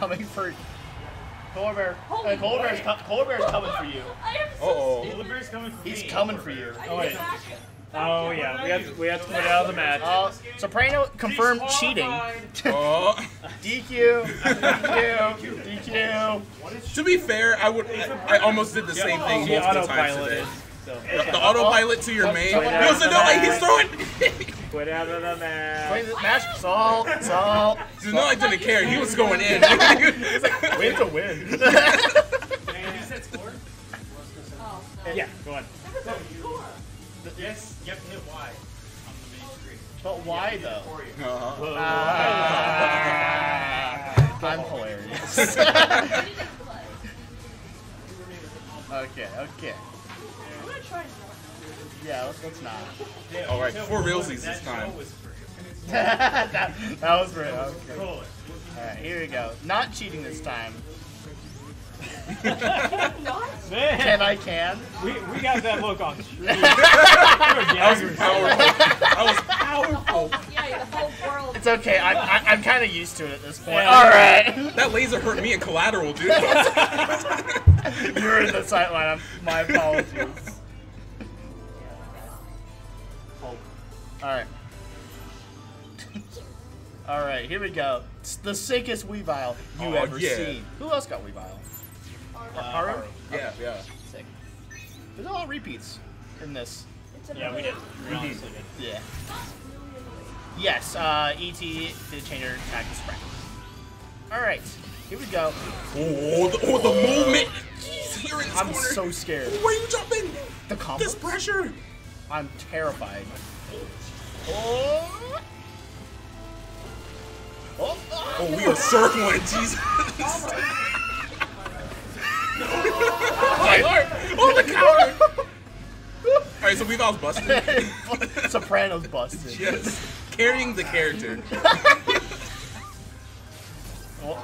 coming for Polar Bear. Holy Uh, Polar Bear's co Polar Bear's coming for you. I am so Uh-oh. stupid. Bear's coming for He's me. coming for you. Oh, wait. back. Oh yeah, we have to, we have to put it out of the match. Uh, Soprano confirmed cheating. Oh. DQ. DQ. DQ. to be fair, I would. I, I almost did the same thing multiple times today. So The, the autopilot to your main. Someone- Yo, so no, like, he's throwing. put it out of the Play match. the match. Salt. Salt. so no, I didn't care. He was going in. like, Win to win. Oh, Yeah, go on. never got a score. Yes, you have to hit Y on the main screen. But why though? Uh-huh. Ah, I'm hilarious. I need to play. okay. Okay. Yeah. Let's, let's not. All right, four realsies this time. that, that was great. Okay. All right. Here we go. Not cheating this time. Not? Can I can? we, we got that look on screen. That was powerful. That was powerful. The whole world. It's okay. I'm I, I'm kind of used to it at this point. Yeah. All right. That laser hurt me in collateral, dude. You're in the sight line. My apologies. All right. Here we go. It's the sickest Weavile you Oh, ever yeah. seen. Who else got Weavile? Haru. yeah, yeah. Sick. There's a lot of repeats in this. Yeah, we did. We did. Yeah. Yes. Uh, ET did change her attack to sprint. All right. Here we go. Oh, the, oh, the movement. He's here in this I'm corner. so scared. Where are you jumping? The This pressure. I'm terrified. Oh. Oh, Oh, we are circling. Jesus. oh, the counter. All right, so we've all busted. Soprano's busted. Yes. Carrying the character. Oh,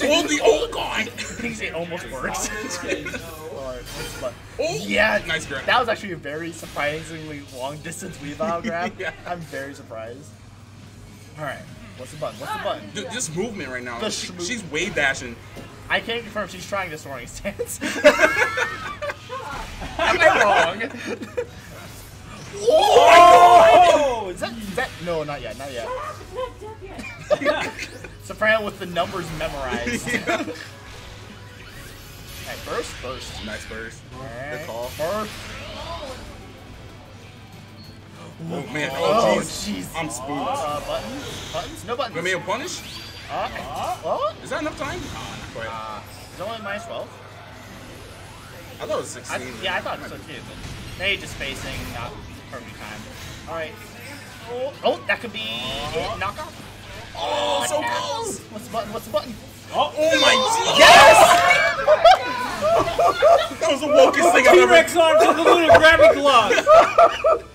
Oh, the oh god. it almost works. Alright, Oh, yeah, Nice grab. That was actually a very surprisingly long distance Weavile grab. Yeah. I'm very surprised. Alright, what's the button? What's the button? Dude, this movement right now. She- she's wave dashing. I can't confirm she's trying this soaring stance. Am I wrong? Oh! oh! Is that, is that no, not yet, not yet. Not dead yet. Soprano with the numbers memorized. Yeah. Alright, first, first. Nice burst. Alright, Good call. First. Oh man. Oh, Oh jeez. jeez. I'm spooked. Uh, buttons? Buttons? No buttons. Want me a punish? Uh, oh? Is that enough time? Not quite. Uh, is it only minus 12? I thought it was I, 16. yeah, I thought so too, but maybe just spacing, not perfect time. Alright. Oh, oh, that could be it. Knockoff. Oh, so close. What's the button? What's the button? Oh, oh my god. Yes! That was the wokest thing I've ever T-Rex arm to the little grabby glove.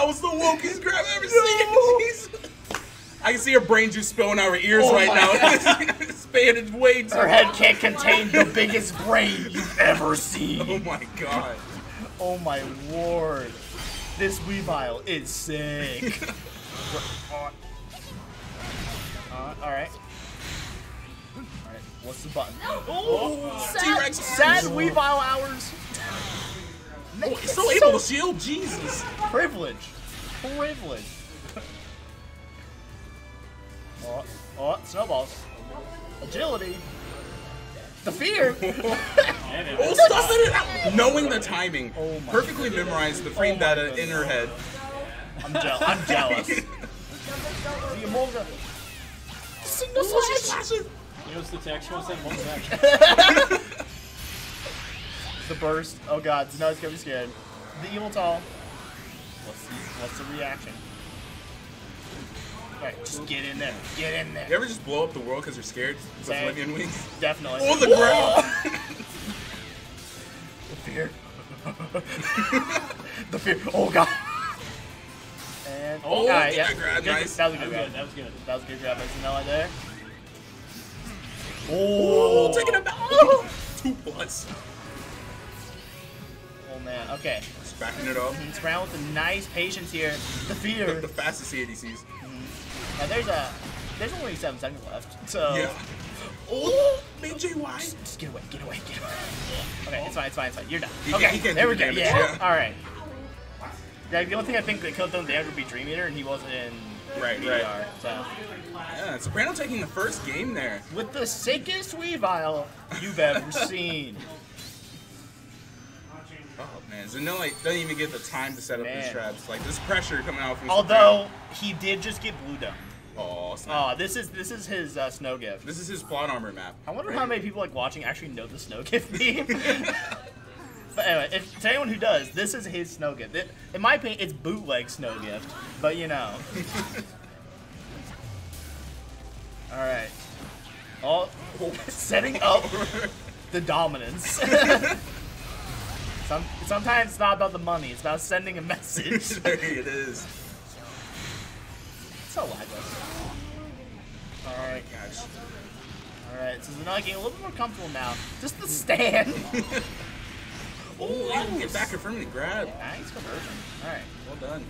That was the wokest grab I've ever seen. Jeez. I can see her brain juice spilling out her ears Oh right my now. Expanded way too Her head can't contain the biggest brain you've ever seen. Oh my god. Oh my lord. This Weavile is sick. uh, alright. Alright, what's the button? Oh, sad, T-Rex sad arms. Weavile hours. Oh, he's still able to shield. Jesus. Privilege. Privilege. oh, oh, snowballs. Agility. The fear. Oh, stuffing it. Knowing the timing. Oh my Perfectly memorized the frame Oh my data in her head. I'm, jeal- I'm jealous. The Emolga. Signal slash. You know, it's the text. What's that one back? The burst. Oh god, no, it's gonna be scared. The evil tall. What's the, reaction? Alright, just get in there. Get in there. You ever just blow up the world because you're scared? With Same. Wings? Definitely. Oh, the ground! The fear. the fear. Oh god. And Oh, alright, yeah, yeah. grab, Good- nice. That was a That good grab. That was good. That was a good grab by Zanella there. Oh, taking it back. Two plus. Man. Okay. Just backing it up. It's around with a nice patience here. The fear. the fastest CADCs. Mm-hmm. Now there's a there's only seven seconds left. So Yeah. Oh, LJY. Just get away, get away, get away. Okay, it's fine, it's fine, it's fine. You're done. Okay, can't there we go. damage, Yeah. yeah. All right. Yeah, the only thing I think that could have done damage would be Dream Eater, and he wasn't in Right, BDR. right. So, Yeah, Soprano taking the first game there. with the sickest Weavile you've ever seen. Oh no, like, doesn't even get the time to set up his Man. traps. Like this pressure coming out from Although he did just get blue dome. Oh, snap. Oh, this is this is his uh, snow gift. this is his plot armor map. I wonder how many people like watching actually know the snow gift meme. but anyway, if to anyone who does, this is his snow gift. It, in my opinion, it's bootleg snow gift. But you know. All right. All setting up the dominance. Some, sometimes it's not about the money; it's about sending a message. it is. so lagless. All right. Gosh. All right, so Zanella getting a little bit more comfortable now. Just the stand. Oh, I can get back the grab. nice conversion. All right. Well done.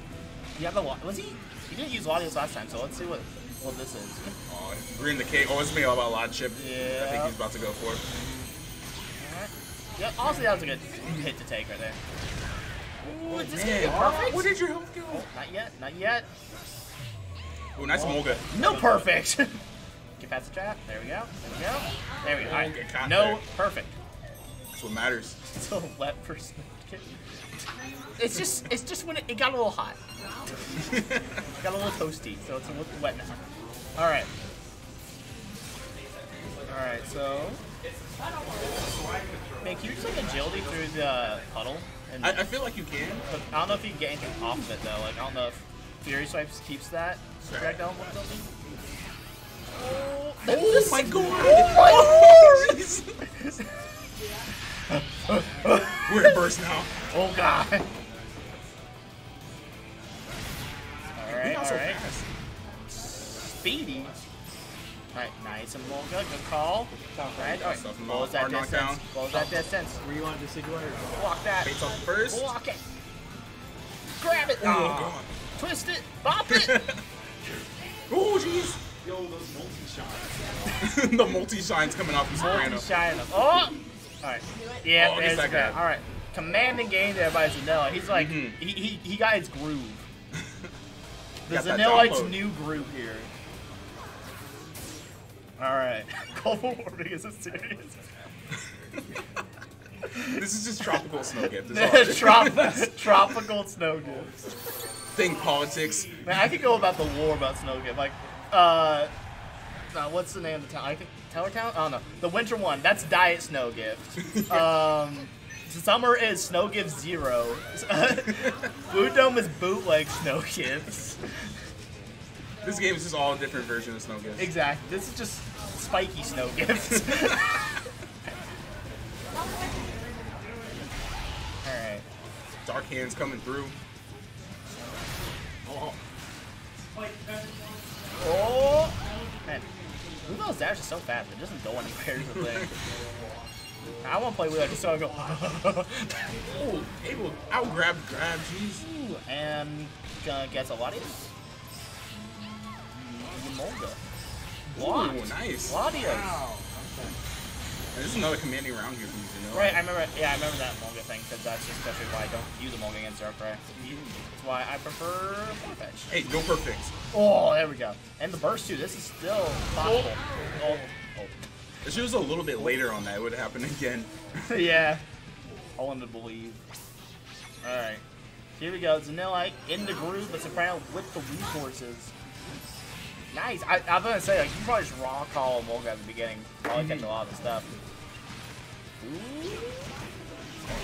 You have the wa- was he? He didn't use Latios last time, so let's see what what this is. Oh, green the cake. Oh, it's me all about lot chip. I think he's about to go for. All right. Yeah. Honestly, that was a good hit to take right there. Ooh, oh, is this Man, gonna be perfect? Where did your health go? Oh, not yet. Not yet. Oh, nice Molga. No perfect. Get past the trap. There we go. There we go. There we go. All right. No perfect. That's what matters. So wet for snow kid. It's just it's just when it, it got a little hot. got a little toasty, so it's a little wet now. All right. All right. So. Man, can you just like agility through the puddle? And I, I feel like you can. but I don't know if you can get anything off of it though. Like I don't know if Fury Swipes keeps that projectile mobility. Oh, Oh my god! Oh We're in burst now. Oh god. Alright, alright. Speedy. Alright, nice and Volga, good call. Alright, alright. Stuff Close that Hard distance. knockdown. Close that distance. Where you want to situate Block that. Bates off first. Block it. Grab it. Oh Aw. Twist it. Bop it. Oh jeez. Yo, those multi-shots. the multi shines coming off from Soprano. Multi-shine him. Oh! Alright. Yeah, Oh, there's gets that the grab. grab. Alright. Commanding game there by Zanilla. He's like, Mhm. he, he, he got his groove. The Got that Zanillite's download. new groove here. Alright. Global warming is a serious. This is just tropical snow gift. All. Trop- tropical snow gifts. Think politics. Man, I could go about the war about snow gift. Like, uh, uh, what's the name of the town? I think Teller Town. I don't know. The winter one. That's diet snow gift. Um, summer is snow gift zero. Food dome is bootleg snow gifts. This game is just all a different version of snow gift. Exactly. This is just spiky snow gifts. All right. Dark hands coming through. Oh. Oh! Man, Ludo's dash is so fast, it doesn't go anywhere is the. I want to play with it just so I go. Oh, able out grab grab. Jeez. And uh, gets a Latios. Molga. Ooh, nice. Latios. Wow. And this is another commanding round here from Zeno. Right, I remember. Yeah, I remember that Molga thing because that's just especially why I don't use a Molga against Darkrai. Mm-hmm. That's why I prefer Farfetch. Hey, no perfects. Oh, there we go. And the burst too. This is still possible. Oh, oh. If she was a little bit later on that, it would happen again. oh. yeah. I wanted to believe. All right. Here we go. Zanillite in the groove, but Soprano with the resources. Nice. I, I was gonna say like you probably just raw call Molga at the beginning. Probably taking a lot of the stuff. Ooh.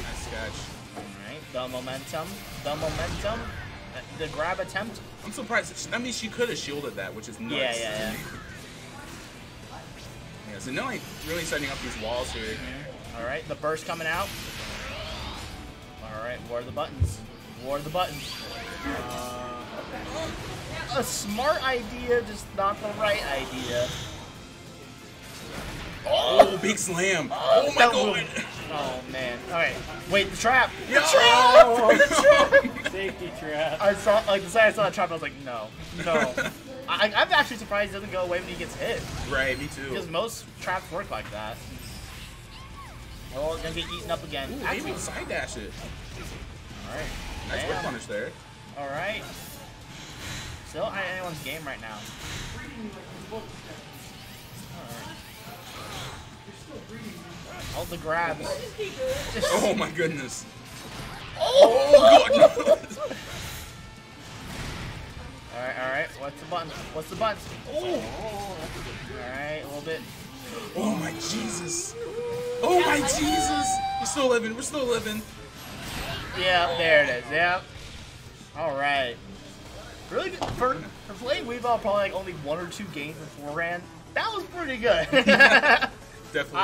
Nice catch. Alright, the momentum, the momentum, the, grab attempt. I'm surprised. I mean, she could have shielded that, which is nuts. Yeah, yeah, yeah. Yeah, so now like really setting up these walls here. Alright, the burst coming out. Alright, what are the buttons? What are the buttons? Uh, a smart idea, just not the right idea. Oh, big slam. Oh my god. will- Oh man. Alright, wait, the trap! The No! trap! The trap! Safety trap. I saw, like, the second I saw the trap, I was like, no, no. I, I'm actually surprised it doesn't go away when he gets hit. Right, me too. Because most traps work like that. Oh, it's gonna get eaten up again. Ooh, Actually, able side dash it. alright. Nice Damn. whip punish there. Alright. Still not anyone's game right now. Alright. All the grabs. Just- Oh my goodness. Oh! Oh god. Alright, alright. What's the button? What's the button? Oh! Alright, a little bit. Oh my Jesus. Oh my Jesus. We're still living. We're still living. Yeah, there it is. Yep. Alright. Really good. For, for playing Weavile uh, probably like only one or two games beforehand, that was pretty good. Definitely.